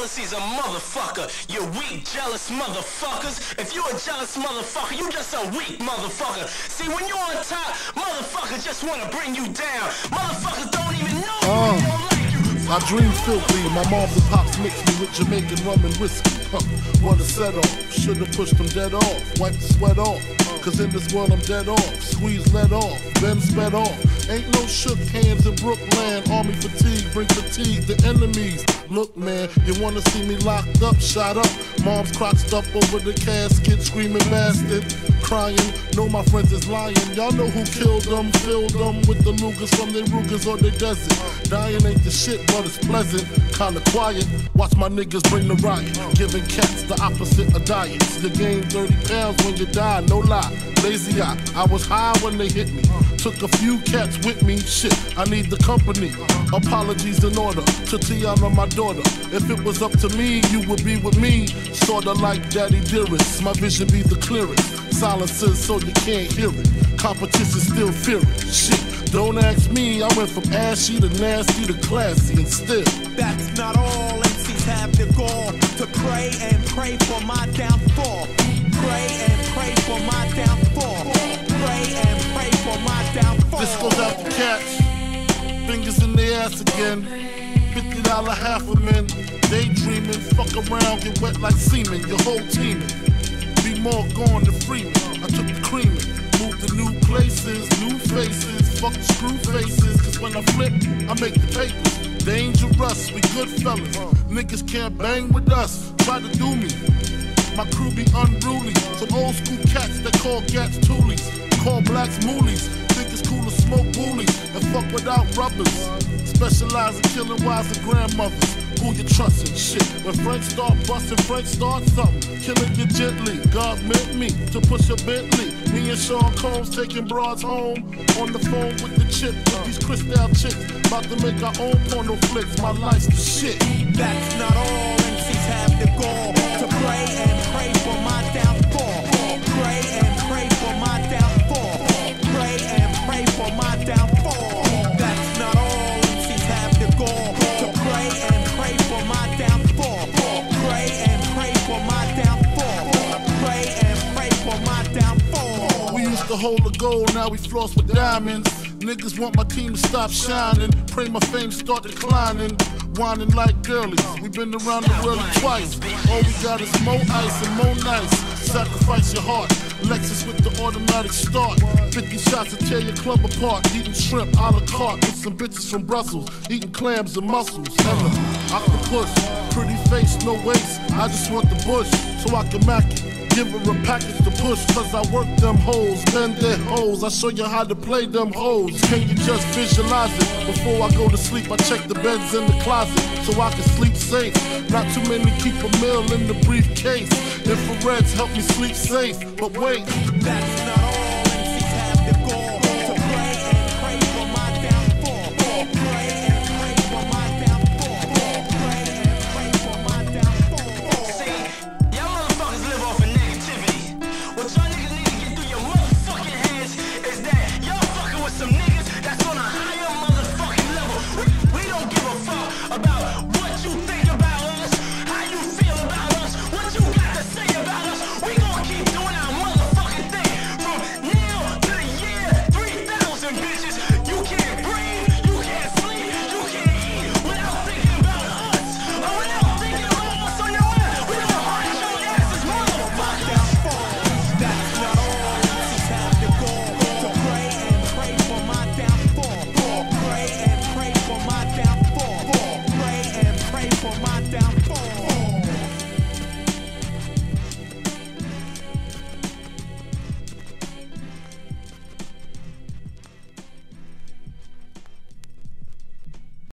Jealousy's a motherfucker. You weak, jealous motherfuckers. If you a jealous motherfucker, you just a weak motherfucker. See, when you're on top, motherfuckers just want to bring you down. Motherfuckers don't even know oh. you. Uh. dreams filthy. My moms and pops mixed me with Jamaican rum and whiskey. Huh. What a set off. Should've pushed them dead off. Wipe the sweat off. Cause in this world I'm dead off. Squeeze let off. Then sped off. Ain't no shook hands in Brooklyn. Army fatigue. Bring fatigue to enemies. Look, man, you wanna see me locked up, shot up. Mom's crotched up over the casket, screaming bastard. Crying, know my friends is lying. Y'all know who killed them, filled them with the Lugers from their Rugers or the desert. Dying ain't the shit, but it's pleasant. Kinda quiet. Watch my niggas bring the riot. Giving cats the opposite of diets. You gain 30 pounds when you die, no lie. Lazy eye, I was high when they hit me. Took a few cats with me, shit, I need the company. Apologies in order to T'yanna, my daughter. If it was up to me, you would be with me. Sorta like Daddy Dearest, my vision be the clearest. Silences so you can't hear it. Competition still fear it. Shit, don't ask me, I went from ashy to nasty to classy and still. That's not all MCs have the gall to pray and pray for my downfall. Pray and pray for my downfall. Pray and pray for my downfall. This goes out to cats. Fingers in their ass again. Fifty dollar half a men. Daydreaming, fuck around, get wet like semen. Your whole teaming. Be more gone to free me. I took the creaming. Moved to new places, new faces. Fuck the screw faces. Cause when I flip, I make the papers. Dangerous, we good fellas. Niggas can't bang with us. Try to do me. My crew be unruly. Some old school cats that call gats toolies. Call blacks moolies. Think cool to smoke woolies and fuck without rubbers. Specialize in killing wives and grandmothers. Who you trusting? Shit. When Frank start busting, Frank start something. Killing you gently. God meant me to push a Bentley. Me and Sean Combs taking broads home. On the phone with the chip. With these crystal chicks. About to make our own porno flicks. My life's the shit. That's not all MCs have the gall to pray and hold the gold, now we floss with diamonds. Niggas want my team to stop shining. Pray my fame start declining. Whining like girlies. we been around the world twice. All we got is more ice and more nice. Sacrifice your heart. Lexus with the automatic start. 50 shots to tear your club apart. Eating shrimp a la carte with some bitches from Brussels. Eating clams and mussels. Octopus. Pretty face, no waist. I just want the bush so I can mack it. Give her a package to push, cause I work them hoes, bend their hoes. I show you how to play them hoes. Can you just visualize it? Before I go to sleep, I check the beds in the closet so I can sleep safe. Not too many keep a meal in the briefcase. Infrareds help me sleep safe, but wait.